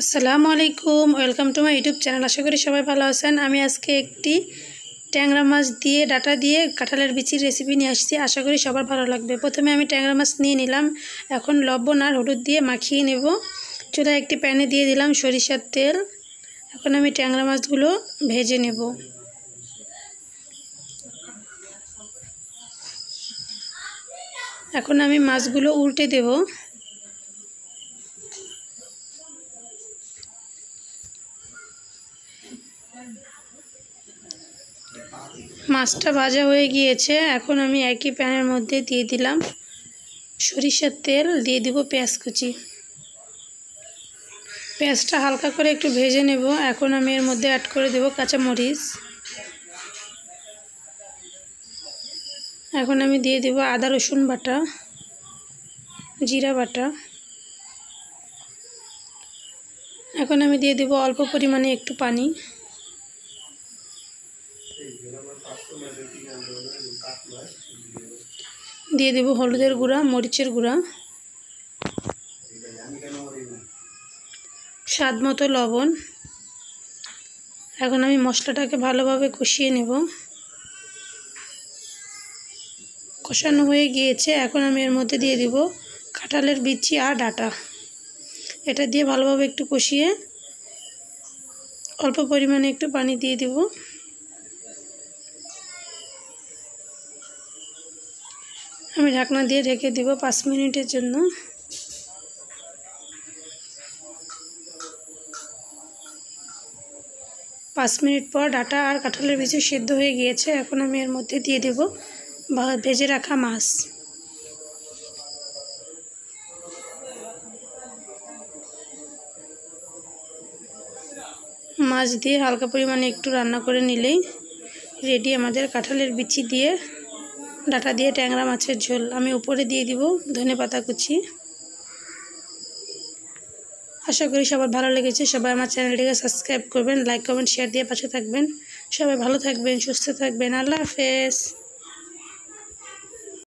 আসসালামু আলাইকুম, welcome to my YouTube channel. আশা করি সবাই ভালো আছেন। আমি আজকে একটি ট্যাংরা মাছ দিয়ে, ডাটা দিয়ে কাঁঠালের বিচির রেসিপি নিয়ে আসছি। আশা করি সবার ভালো লাগবে। প্রথমে আমি ট্যাংরা মাছ নিয়ে নিলাম। এখন লবণ আর হলুদ দিয়ে মাখিয়ে নেব। চুলায় একটি প্যানে দিয়ে দিলাম সরিষার তেল। এখন আমি ট্যাংরা মাছগুলো ভেজে নেব। এখন আমি মাছগুলো উল্টে দেব। মাছটা ভাজা হয়ে গিয়েছে। এখন আমি একই প্যানের মধ্যে দিয়ে দিলাম সরিষার তেল, দিয়ে দিব পেঁয়াজ কুচি। পেঁয়াজটা হালকা করে একটু ভেজে নেব। এখন আমি এর মধ্যে অ্যাড করে দেব কাঁচামরিচ। এখন আমি দিয়ে দেব আদা, রসুন বাটা, জিরা বাটা। এখন আমি দিয়ে দেব অল্প পরিমাণে একটু পানি। দিয়ে দেব হলুদের গুঁড়া, মরিচের গুঁড়া। স্বাদ মতো লবণ। এখন আমি মশলাটাকে ভালোভাবে কষিয়ে নেব। কষানো হয়ে গিয়েছে। এখন আমি এর মধ্যে দিয়ে দিব কাঁঠালের বিচি আর ডাটা। এটা দিয়ে ভালোভাবে একটু কষিয়ে অল্প পরিমাণে একটু পানি দিয়ে দিব। আমি ঢাকনা দিয়ে ঢেকে দিব পাঁচ মিনিটের জন্য। পাঁচ মিনিট পর ডাটা আর কাঁঠালের বিচি সেদ্ধ হয়ে গিয়েছে, এখন আমি এর মধ্যে দিয়ে দেব ভেজে রাখা মাছ। মাছ দিয়ে হালকা পরিমাণে একটু রান্না করে নিলেই রেডি আমাদের কাঁঠালের বিচি দিয়ে ডাটা দিয়ে ট্যাংরা মাছের ঝোল। আমি উপরে দিয়ে দিব ধনে পাতা কুচি। আশা করি সবার ভালো লেগেছে। সবাই আমার চ্যানেলটিকে সাবস্ক্রাইব করবেন, লাইক, কমেন্ট শেয়ার দিয়ে পাশে থাকবেন। সবাই ভালো থাকবেন, সুস্থ থাকবেন। আল্লাহ হাফেজ।